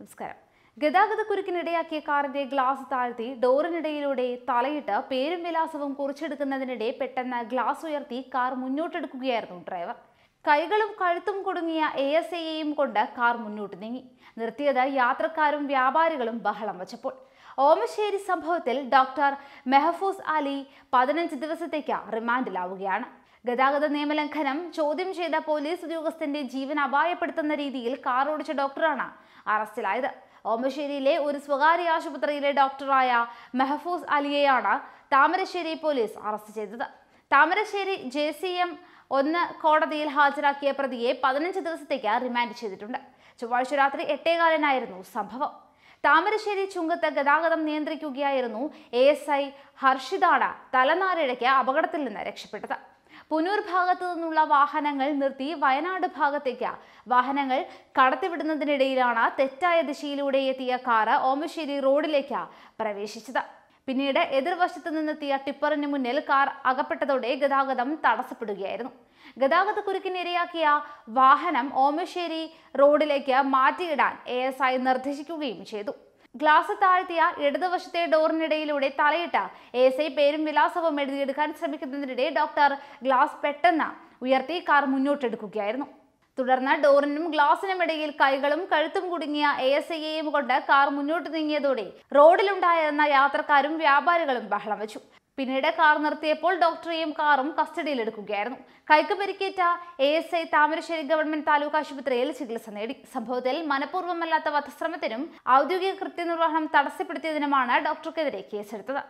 നമസ്കാരം. ഗതാഗത കുരുക്കിനിടയാക്കിയ കാറിന്റെ ഗ്ലാസ് താഴ്ത്തി ഡോറിനിടയിലൂടെ തലയിട്ട് പേരും വിലാസവും കുറിച്ചെടുക്കുന്നതിനിടെ പെട്ടെന്ന് ഗ്ലാസ് ഉയർത്തി കാർ മുന്നോട്ടെടുക്കുകയായിരുന്നു ഡ്രൈവർ. കൈകളും കഴുത്തും കുടുങ്ങിയ എ എസ് എയെയും കൊണ്ട് കാർ മുന്നോട്ട് നീങ്ങി. നിർത്തിയത് യാത്രക്കാരും വ്യാപാരികളും ബഹളം വച്ചപ്പോൾ. ഓമശ്ശേരി സംഭവത്തിൽ ഡോക്ടർ മെഹഫൂസ് അലി പതിനഞ്ച് ദിവസത്തേക്ക് റിമാൻഡിലാവുകയാണ്. ഗതാഗത നിയമലംഘനം ചോദ്യം ചെയ്ത പോലീസ് ഉദ്യോഗസ്ഥന്റെ ജീവൻ അപായപ്പെടുത്തുന്ന രീതിയിൽ കാർ ഓടിച്ച ഡോക്ടറാണ് അറസ്റ്റിലായത്. ഓമശ്ശേരിയിലെ ഒരു സ്വകാര്യ ആശുപത്രിയിലെ ഡോക്ടറായ മെഹഫൂസ് അലിയെയാണ് താമരശ്ശേരി പോലീസ് അറസ്റ്റ് ചെയ്തത്. താമരശ്ശേരി ജെ സി എം ഒന്ന് കോടതിയിൽ ഹാജരാക്കിയ പ്രതിയെ പതിനഞ്ച് ദിവസത്തേക്ക് റിമാൻഡ് ചെയ്തിട്ടുണ്ട്. ചൊവ്വാഴ്ച രാത്രി എട്ടേകാലനായിരുന്നു സംഭവം. താമരശ്ശേരി ചുങ്കത്ത് ഗതാഗതം നിയന്ത്രിക്കുകയായിരുന്നു എ എസ് ഐ ഹർഷിതാണ് തലനാരിഴയ്ക്ക് അപകടത്തിൽ നിന്ന് രക്ഷപ്പെട്ടത്. പുനൂർ ഭാഗത്തു നിന്നുള്ള വാഹനങ്ങൾ നിർത്തി വയനാട് ഭാഗത്തേക്ക്. വാഹനങ്ങൾ കടത്തിവിടുന്നതിനിടയിലാണ് തെറ്റായ ദിശയിലൂടെ എത്തിയ കാറ് ഓമശ്ശേരി റോഡിലേക്ക് പ്രവേശിച്ചത്. പിന്നീട് എതിർവശത്ത് നിന്നെത്തിയ ടിപ്പറിന് മുന്നിൽ കാർ അകപ്പെട്ടതോടെ ഗതാഗതം തടസ്സപ്പെടുകയായിരുന്നു. ഗതാഗത കുരുക്കിനിരയാക്കിയ വാഹനം ഓമശ്ശേരി റോഡിലേക്ക് മാറ്റിയിടാൻ എ എസ് ഐ നിർദ്ദേശിക്കുകയും ചെയ്തു. ഗ്ലാസ് താഴ്ത്തിയ ഇടതുവശത്തെ ഡോറിനിടയിലൂടെ തലയിട്ട എ എസ് ഐ പേരും വിലാസവും എഴുതിയെടുക്കാൻ ശ്രമിക്കുന്നതിനിടെ ഡോക്ടർ ഗ്ലാസ് പെട്ടെന്ന് ഉയർത്തി കാർ മുന്നോട്ടെടുക്കുകയായിരുന്നു. തുടർന്ന് ഡോറിനും ഗ്ലാസിനും ഇടയിൽ കൈകളും കഴുത്തും കുടുങ്ങിയ എ എസ് ഐയെയും കൊണ്ട് കാർ മുന്നോട്ട് നീങ്ങിയതോടെ റോഡിലുണ്ടായിരുന്ന യാത്രക്കാരും വ്യാപാരികളും ബഹളം വെച്ചു. പിന്നീട് കാർ നിർത്തിയപ്പോൾ ഡോക്ടറെയും കാറും കസ്റ്റഡിയിലെടുക്കുകയായിരുന്നു. കൈക്ക് പരിക്കേറ്റ A S I Thamarassery government taluk ആശുപത്രിയിൽ ചികിത്സ നേടി. സംഭവത്തിൽ മനഃപൂർവമല്ലാത്ത വധശ്രമത്തിനും ഔദ്യോഗിക കൃത്യനിർവഹണം തടസ്സപ്പെടുത്തിയതിനുമാണ് ഡോക്ടർക്കെതിരെ കേസെടുത്തത്.